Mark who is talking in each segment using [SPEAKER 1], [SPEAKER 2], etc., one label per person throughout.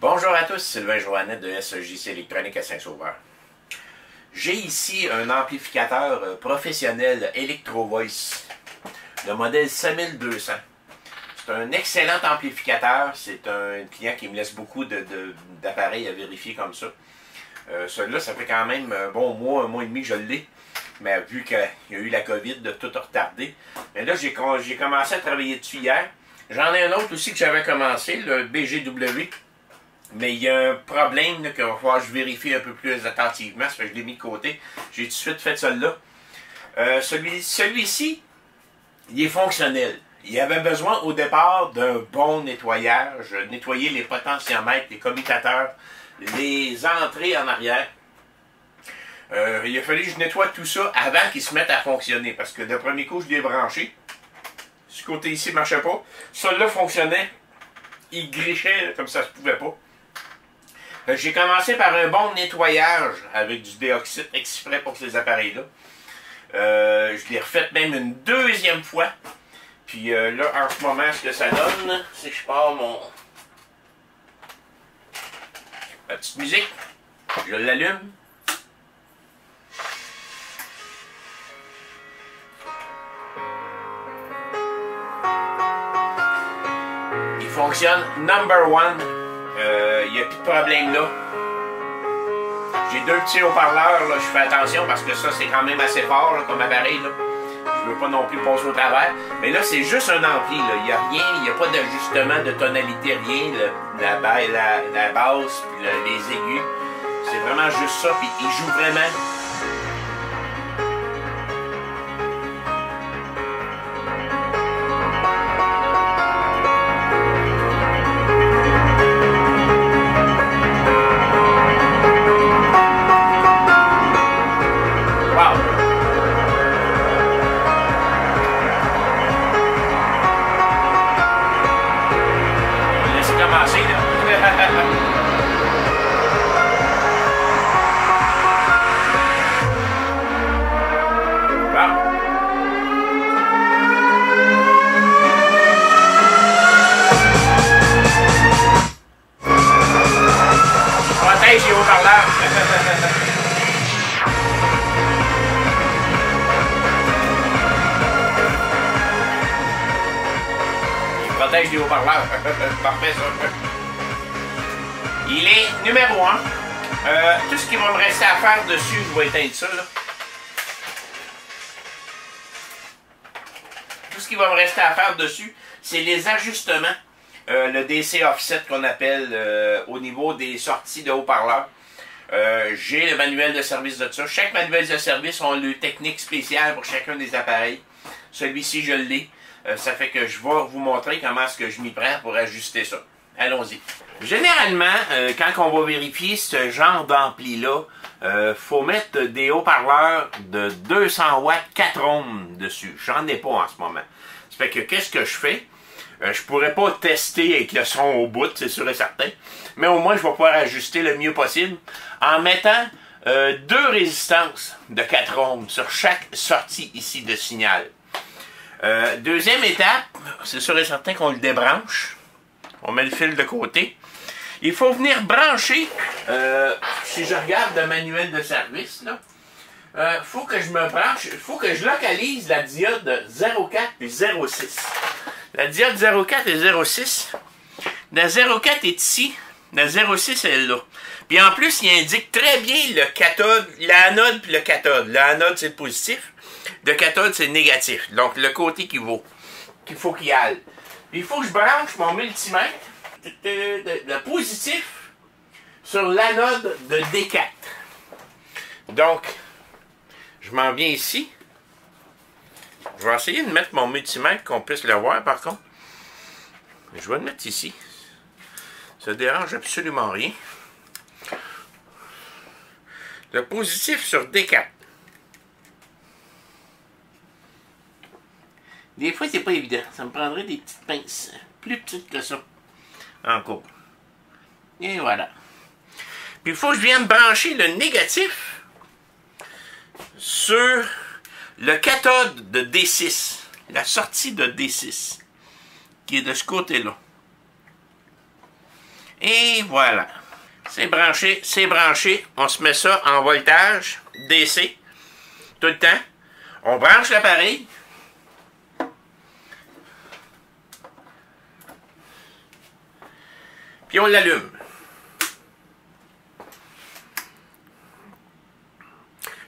[SPEAKER 1] Bonjour à tous, Sylvain Joannet de SJC Électronique à Saint-Sauveur. J'ai ici un amplificateur euh, professionnel Electro Voice, le modèle 5200. C'est un excellent amplificateur, c'est un client qui me laisse beaucoup d'appareils à vérifier comme ça. Euh, Celui-là, ça fait quand même un bon mois, un mois et demi que je l'ai. Mais vu qu'il y a eu la COVID, de tout retardé. Mais là, j'ai commencé à travailler dessus hier. J'en ai un autre aussi que j'avais commencé, le BGW. Mais il y a un problème qu'il va falloir que je vérifie un peu plus attentivement. Fait que je l'ai mis de côté. J'ai tout de suite fait celui-là. Euh, Celui-ci, il est fonctionnel. Il avait besoin au départ d'un bon nettoyage. Nettoyer les potentiomètres, les commutateurs, les entrées en arrière. Euh, il a fallu que je nettoie tout ça avant qu'il se mette à fonctionner. Parce que de premier coup, je l'ai branché. Ce côté ici ne marchait pas. Celui-là fonctionnait. Il grichait comme ça ne se pouvait pas. Euh, j'ai commencé par un bon nettoyage avec du déoxyde exprès pour ces appareils-là. Euh, je l'ai refait même une deuxième fois. Puis là, en ce moment, ce que ça donne, c'est que je pars mon... Ma petite musique. Je l'allume. fonctionne number one. Il n'y a plus de problème là. J'ai deux petits haut-parleurs, je fais attention parce que ça c'est quand même assez fort comme appareil. Là. Je veux pas non plus passer au travers. Mais là, c'est juste un ampli. Il n'y a rien, il n'y a pas d'ajustement de tonalité, rien. la, la, la, basse, puis les aigus. C'est vraiment juste ça. Puis il joue vraiment Tämä siinä. Parfait, ça. Il est numéro 1. Euh, tout ce qui va me rester à faire dessus, je vais éteindre ça. Tout ce qui va me rester à faire dessus, c'est les ajustements. Euh, le DC offset qu'on appelle euh, au niveau des sorties de haut-parleurs. J'ai le manuel de service de ça. Chaque manuel de service a une technique spéciale pour chacun des appareils. Celui-ci, je l'ai. Euh, ça fait que je vais vous montrer comment est-ce que je m'y prends pour ajuster ça. Allons-y. Généralement, euh, quand on va vérifier ce genre d'ampli-là, il euh, faut mettre des haut-parleurs de 200 watts 4 ohms dessus. J'en ai pas en ce moment. Ça fait que qu'est-ce que je fais? je pourrais pas tester avec le son au bout, c'est sûr et certain. Mais au moins, je vais pouvoir ajuster le mieux possible en mettant deux résistances de 4 ohms sur chaque sortie ici de signal. Euh, deuxième étape, c'est sûr et certain qu'on le débranche. On met le fil de côté. Il faut venir brancher, euh, si je regarde le manuel de service, il euh, faut que je me branche, il faut que je localise la diode 04 et 06. La diode 04 et 06, la 04 est ici, la 06 est là. Puis en plus, il indique très bien le cathode, l'anode puis le cathode. L'anode, c'est le positif. Le cathode, c'est négatif. Donc, le côté qui vaut, qu'il faut qu'il aille. Il faut que je branche mon multimètre de, positif sur l'anode de D4. Donc, je m'en viens ici. Je vais essayer de mettre mon multimètre qu'on puisse le voir par contre. Je vais le mettre ici. Ça ne dérange absolument rien. Le positif sur D4. Des fois, c'est pas évident. Ça me prendrait des petites pinces plus petites que ça. Encore. Et voilà. Puis il faut que je vienne brancher le négatif sur le cathode de D6. La sortie de D6. Qui est de ce côté-là. Et voilà. C'est branché, c'est branché. On se met ça en voltage DC tout le temps. On branche l'appareil. Puis on l'allume.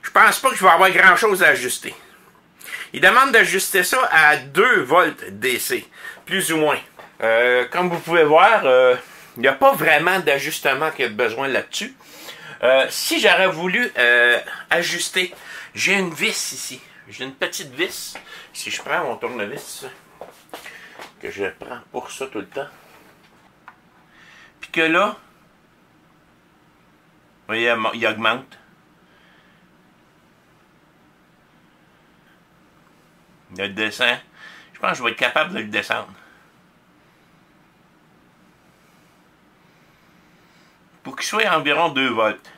[SPEAKER 1] Je pense pas que je vais avoir grand chose à ajuster. Il demande d'ajuster ça à 2 volts DC, plus ou moins. Euh, comme vous pouvez voir, euh, il n'y a pas vraiment d'ajustement qui a besoin là-dessus. Euh, si j'aurais voulu ajuster, j'ai une vis ici. J'ai une petite vis. Si je prends mon tournevis, que je prends pour ça tout le temps. Puis que là, voyez, il augmente. Il le descend. Je pense que je vais être capable de le descendre. Pour qu'il soit environ 2 volts.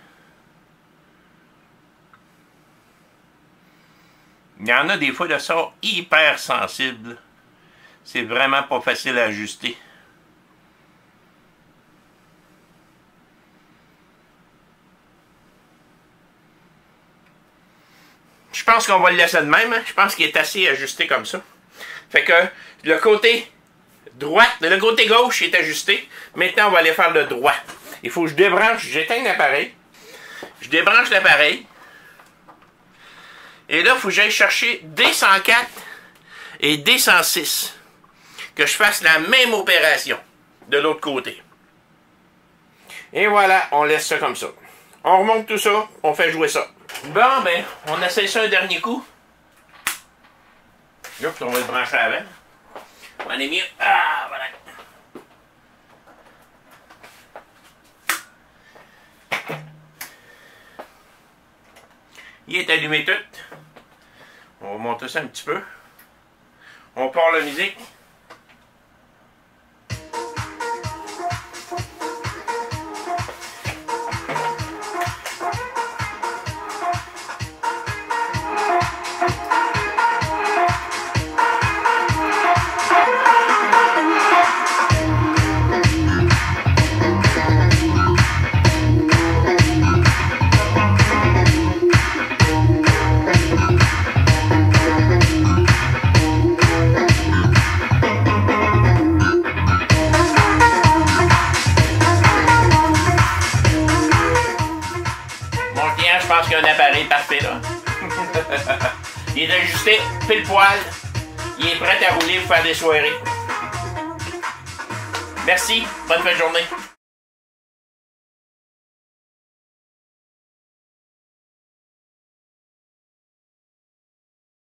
[SPEAKER 1] Il y en a des fois de ça hyper sensible. C'est vraiment pas facile à ajuster. Je pense qu'on va le laisser de même. Hein. Je pense qu'il est assez ajusté comme ça. Fait que le côté droit, le côté gauche est ajusté. Maintenant, on va aller faire le droit. Il faut que je débranche, j'éteins l'appareil. Je débranche l'appareil. Et là, il faut que j'aille chercher D104 et D106. Que je fasse la même opération de l'autre côté. Et voilà, on laisse ça comme ça. On remonte tout ça, on fait jouer ça. Bon, ben, on essaie ça un dernier coup. Là, on va le brancher avant. On est mieux. Ah, voilà. Il est allumé tout. On va ça un petit peu. On part la musique. Il est ajusté pile poil. Il est prêt à rouler pour faire des soirées. Merci. Bonne fin de journée.